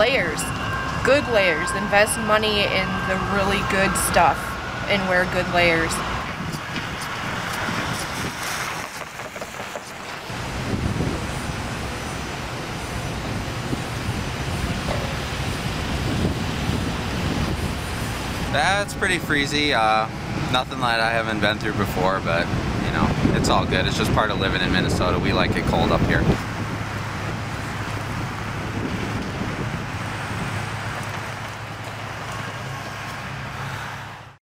layers. Good layers. Invest money in the really good stuff and wear good layers. That's pretty freezy. Uh, nothing that I haven't been through before, but you know, it's all good. It's just part of living in Minnesota. We like it cold up here.